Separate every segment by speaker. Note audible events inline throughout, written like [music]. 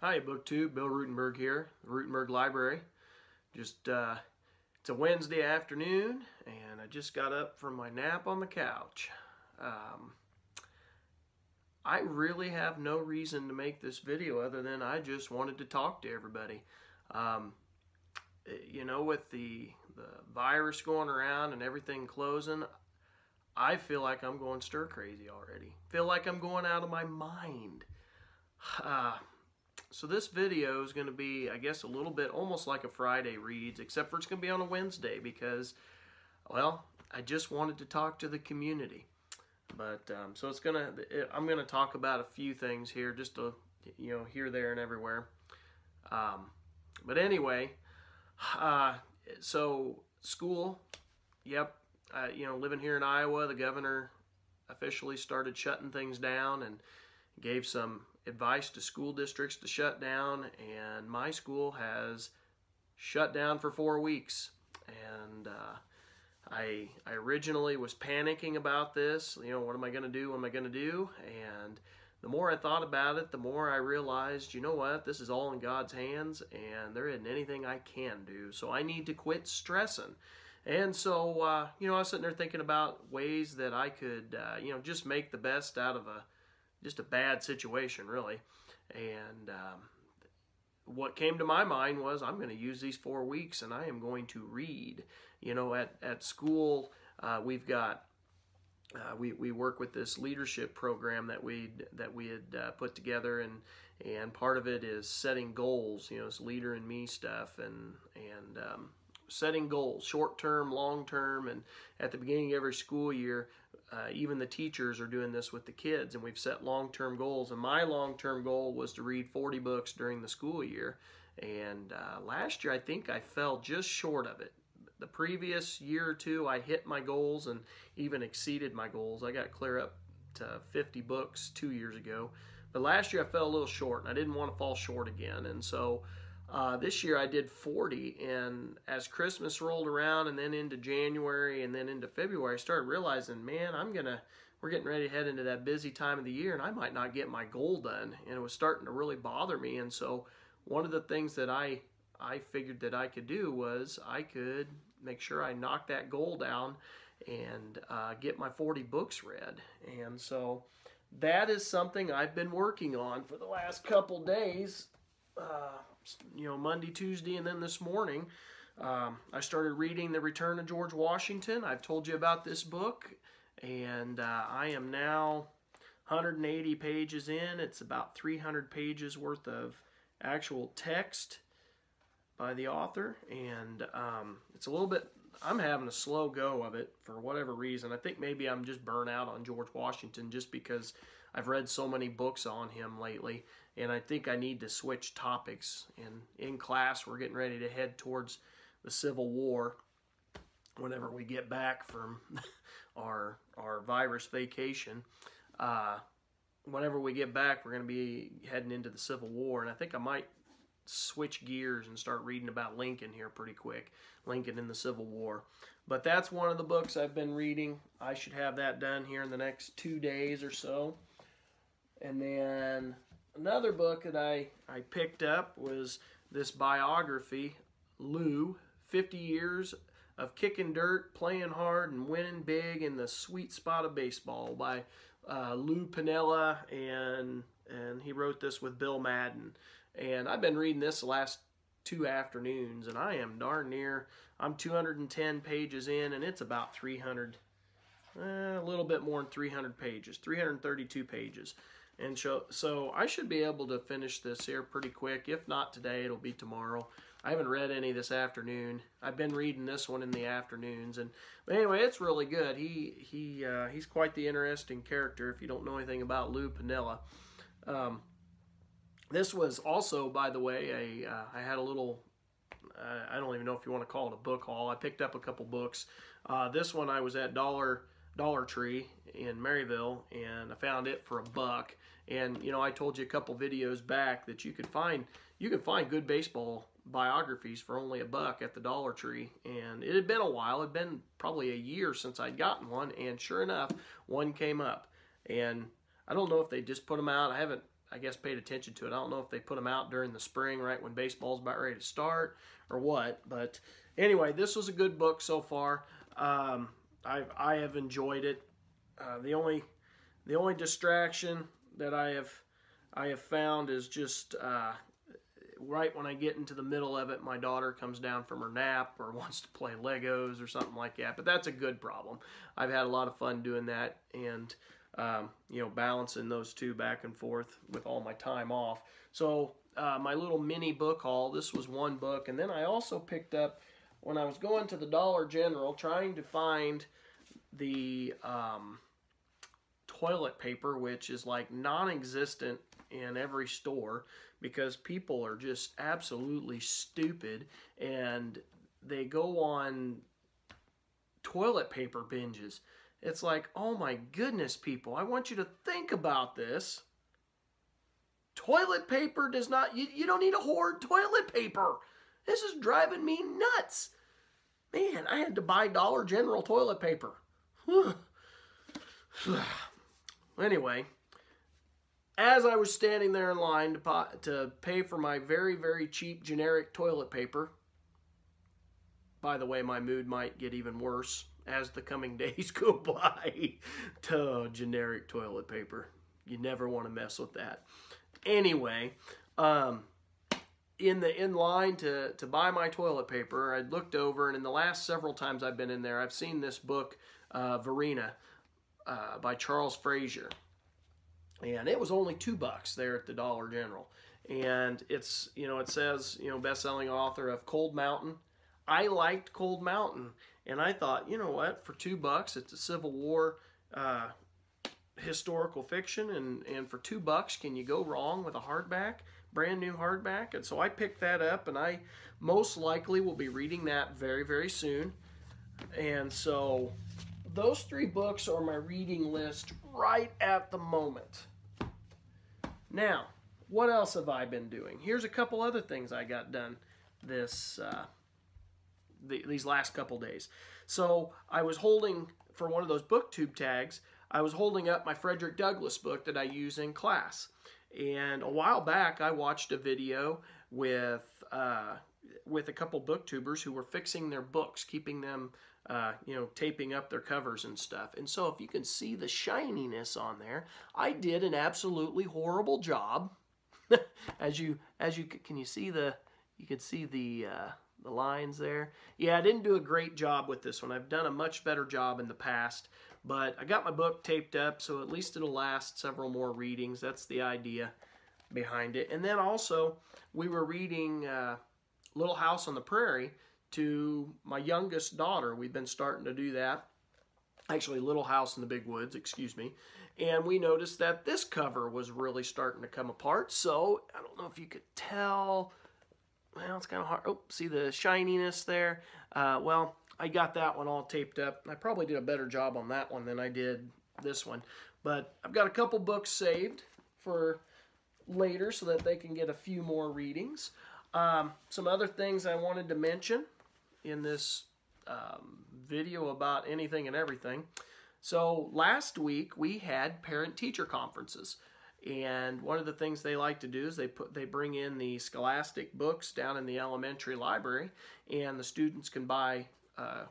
Speaker 1: Hi, BookTube. Bill Ruttenberg here, the Ruttenberg Library. Just, uh, it's a Wednesday afternoon, and I just got up from my nap on the couch. Um, I really have no reason to make this video other than I just wanted to talk to everybody. Um, you know, with the, the virus going around and everything closing, I feel like I'm going stir crazy already. Feel like I'm going out of my mind. [sighs] Uh, so this video is going to be, I guess, a little bit almost like a Friday Reads, except for it's going to be on a Wednesday because, well, I just wanted to talk to the community. But um, so it's gonna, I'm gonna talk about a few things here, just to, you know, here, there, and everywhere. Um, but anyway, uh, so school, yep, uh, you know, living here in Iowa, the governor officially started shutting things down and gave some advice to school districts to shut down, and my school has shut down for four weeks. And uh, I, I originally was panicking about this. You know, what am I going to do? What am I going to do? And the more I thought about it, the more I realized, you know what, this is all in God's hands, and there isn't anything I can do. So I need to quit stressing. And so, uh, you know, I was sitting there thinking about ways that I could, uh, you know, just make the best out of a just a bad situation, really. And um, what came to my mind was I'm going to use these four weeks and I am going to read. You know, at, at school, uh, we've got uh, we, we work with this leadership program that we that we had uh, put together and and part of it is setting goals you know it's leader and me stuff and and um, setting goals, short term, long term, and at the beginning of every school year, uh, even the teachers are doing this with the kids, and we've set long term goals. And my long term goal was to read 40 books during the school year. And uh, last year, I think I fell just short of it. The previous year or two, I hit my goals and even exceeded my goals. I got clear up to 50 books two years ago. But last year, I fell a little short, and I didn't want to fall short again. And so uh, this year I did 40, and as Christmas rolled around, and then into January, and then into February, I started realizing, man, I'm gonna, we're getting ready to head into that busy time of the year, and I might not get my goal done, and it was starting to really bother me. And so, one of the things that I I figured that I could do was I could make sure I knocked that goal down and uh, get my 40 books read. And so that is something I've been working on for the last couple days uh, you know, Monday, Tuesday, and then this morning, um, I started reading The Return of George Washington. I've told you about this book, and uh, I am now 180 pages in. It's about 300 pages worth of actual text by the author, and um, it's a little bit. I'm having a slow go of it for whatever reason. I think maybe I'm just burnt out on George Washington just because I've read so many books on him lately, and I think I need to switch topics. And in class, we're getting ready to head towards the Civil War whenever we get back from [laughs] our our virus vacation. Uh, whenever we get back, we're going to be heading into the Civil War, and I think I might switch gears and start reading about Lincoln here pretty quick. Lincoln in the Civil War. But that's one of the books I've been reading. I should have that done here in the next two days or so. And then another book that I, I picked up was this biography, Lou, 50 Years of Kicking Dirt, Playing Hard, and Winning Big in the Sweet Spot of Baseball by uh, Lou Piniella, and, and he wrote this with Bill Madden. And I've been reading this the last two afternoons, and I am darn near, I'm 210 pages in, and it's about 300, eh, a little bit more than 300 pages, 332 pages. And so, so I should be able to finish this here pretty quick. If not today, it'll be tomorrow. I haven't read any this afternoon. I've been reading this one in the afternoons, and but anyway, it's really good. He he uh, he's quite the interesting character. If you don't know anything about Lou Piniella, um, this was also, by the way, a uh, I had a little. Uh, I don't even know if you want to call it a book haul. I picked up a couple books. Uh, this one I was at Dollar Dollar Tree in Maryville and I found it for a buck. And you know, I told you a couple videos back that you could find you can find good baseball biographies for only a buck at the Dollar Tree. And it had been a while, it had been probably a year since I'd gotten one, and sure enough, one came up. And I don't know if they just put them out. I haven't I guess, paid attention to it. I don't know if they put them out during the spring, right when baseball's about ready to start, or what. But anyway, this was a good book so far. Um, I I have enjoyed it. Uh, the only the only distraction that I have I have found is just uh, right when I get into the middle of it, my daughter comes down from her nap or [laughs] wants to play Legos or something like that. But that's a good problem. I've had a lot of fun doing that and, um, you know, balancing those two back and forth with all my time off. So uh, my little mini book haul, this was one book. And then I also picked up, when I was going to the Dollar General trying to find the um, toilet paper, which is like non-existent in every store because people are just absolutely stupid and they go on toilet paper binges. It's like, oh my goodness, people, I want you to think about this. Toilet paper does not, you, you don't need to hoard toilet paper. This is driving me nuts. Man, I had to buy Dollar General toilet paper. [sighs] anyway, as I was standing there in line to, to pay for my very, very cheap generic toilet paper, by the way, my mood might get even worse as the coming [laughs] days go by to generic toilet paper. You never want to mess with that. Anyway, um, in the in line to, to buy my toilet paper, I looked over, and in the last several times I've been in there, I've seen this book, uh, Varina, uh, by Charles Frazier and it was only two bucks there at the Dollar General. And it's you know it says you know best-selling author of Cold Mountain. I liked Cold Mountain, and I thought you know what for two bucks it's a Civil War uh, historical fiction, and and for two bucks can you go wrong with a hardback, brand new hardback? And so I picked that up, and I most likely will be reading that very very soon. And so those three books are my reading list right at the moment. Now, what else have I been doing? Here's a couple other things I got done this uh, the, these last couple days. So I was holding for one of those booktube tags. I was holding up my Frederick Douglass book that I use in class. And a while back, I watched a video with uh, with a couple booktubers who were fixing their books, keeping them uh, you know, taping up their covers and stuff. And so if you can see the shininess on there, I did an absolutely horrible job. [laughs] as you, as you, can you see the, you can see the, uh, the lines there. Yeah, I didn't do a great job with this one. I've done a much better job in the past, but I got my book taped up, so at least it'll last several more readings. That's the idea behind it. And then also, we were reading uh, Little House on the Prairie, to my youngest daughter. We've been starting to do that. Actually, Little House in the Big Woods, excuse me. And we noticed that this cover was really starting to come apart. So, I don't know if you could tell. Well, it's kind of hard. Oh, see the shininess there? Uh, well, I got that one all taped up. I probably did a better job on that one than I did this one. But I've got a couple books saved for later so that they can get a few more readings. Um, some other things I wanted to mention in this um, video about anything and everything. So last week we had parent-teacher conferences. And one of the things they like to do is they put they bring in the scholastic books down in the elementary library and the students can buy uh,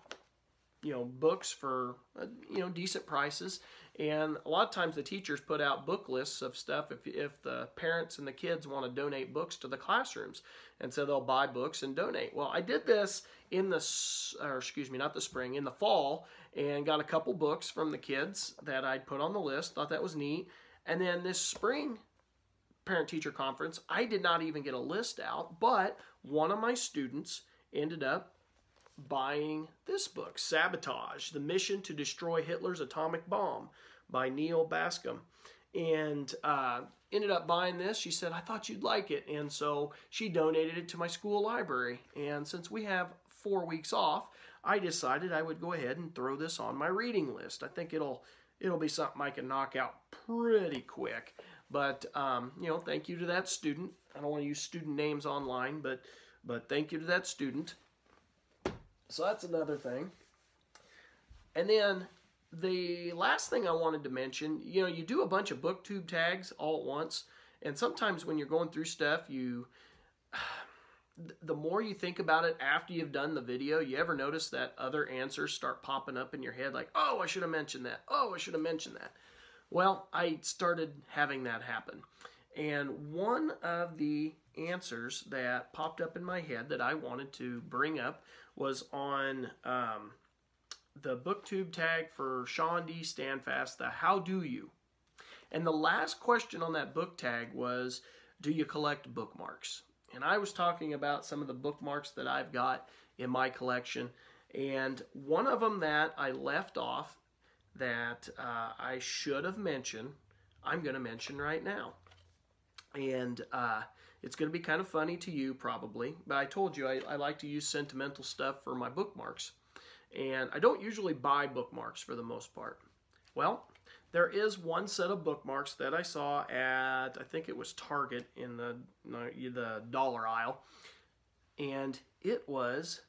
Speaker 1: you know books for uh, you know decent prices and a lot of times the teachers put out book lists of stuff if, if the parents and the kids want to donate books to the classrooms. And so they'll buy books and donate. Well, I did this in the, or excuse me, not the spring, in the fall, and got a couple books from the kids that I'd put on the list. Thought that was neat. And then this spring parent teacher conference, I did not even get a list out, but one of my students ended up buying this book, Sabotage The Mission to Destroy Hitler's Atomic Bomb by Neal Bascomb. And uh, ended up buying this. She said, I thought you'd like it. And so she donated it to my school library. And since we have four weeks off, I decided I would go ahead and throw this on my reading list. I think it'll it'll be something I can knock out pretty quick. But um, you know, thank you to that student. I don't want to use student names online, but but thank you to that student. So that's another thing. And then the last thing I wanted to mention, you know, you do a bunch of booktube tags all at once, And sometimes when you're going through stuff, you the more you think about it after you've done the video, you ever notice that other answers start popping up in your head like, "Oh, I should have mentioned that. Oh, I should have mentioned that." Well, I started having that happen. And one of the answers that popped up in my head that I wanted to bring up was on um, the booktube tag for Sean D. Standfast, the How Do You? And the last question on that book tag was, Do you collect bookmarks? And I was talking about some of the bookmarks that I've got in my collection. And one of them that I left off that uh, I should have mentioned, I'm going to mention right now. And uh, it's going to be kind of funny to you probably, but I told you I, I like to use sentimental stuff for my bookmarks. And I don't usually buy bookmarks for the most part. Well, there is one set of bookmarks that I saw at, I think it was Target in the, the dollar aisle. And it was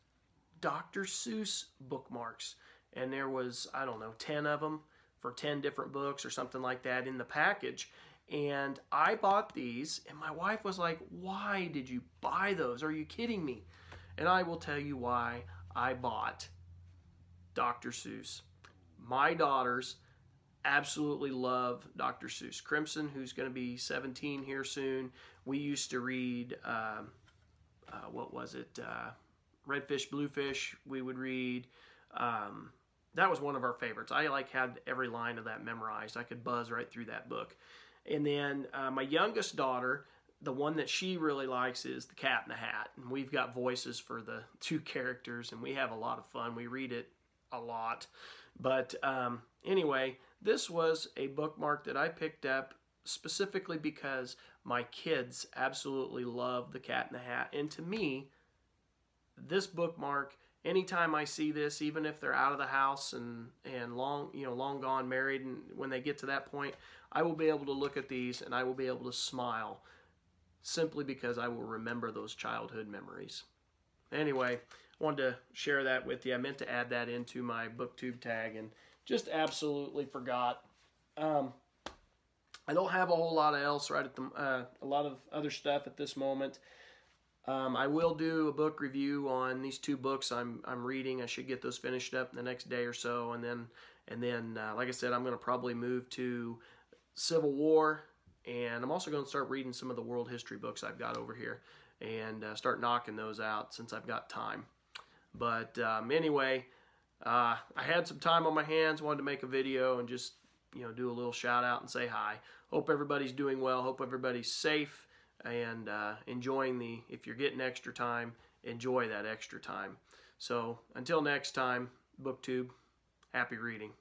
Speaker 1: Dr. Seuss bookmarks. And there was, I don't know, 10 of them for 10 different books or something like that in the package. And I bought these, and my wife was like, Why did you buy those? Are you kidding me? And I will tell you why I bought Dr. Seuss. My daughters absolutely love Dr. Seuss. Crimson, who's going to be 17 here soon, we used to read, um, uh, what was it? Uh, Redfish, Bluefish, we would read. Um, that was one of our favorites. I like had every line of that memorized. I could buzz right through that book. And then uh, my youngest daughter, the one that she really likes is The Cat in the Hat. And we've got voices for the [laughs] two characters, and we have a lot of fun. We read it a lot. But um, anyway, this was a bookmark that I picked up specifically because my kids absolutely love The Cat in the Hat. And to me, this bookmark anytime I see this, even if they're out of the house and and long you know long gone married, and when they get to that point, I will be able to look at these and I will be able to smile, simply because I will remember those childhood memories. Anyway, I wanted to share that with you. I meant to add that into my booktube tag and just absolutely forgot. Um, I don't have a whole lot of else right at the uh, a lot of other stuff at this moment. Um, I will do a book review on these two books I'm I'm reading. I should get those finished up in the next day or so, and then and then uh, like I said, I'm going to probably move to Civil War, and I'm also going to start reading some of the world history books I've got over here, and uh, start knocking those out since I've got time. But um, anyway, uh, I had some time on my hands, wanted to make a video and just you know do a little shout out and say hi. Hope everybody's doing well. Hope everybody's safe and uh, enjoying the, if you're getting extra time, enjoy that extra time. So until next time, BookTube, happy reading.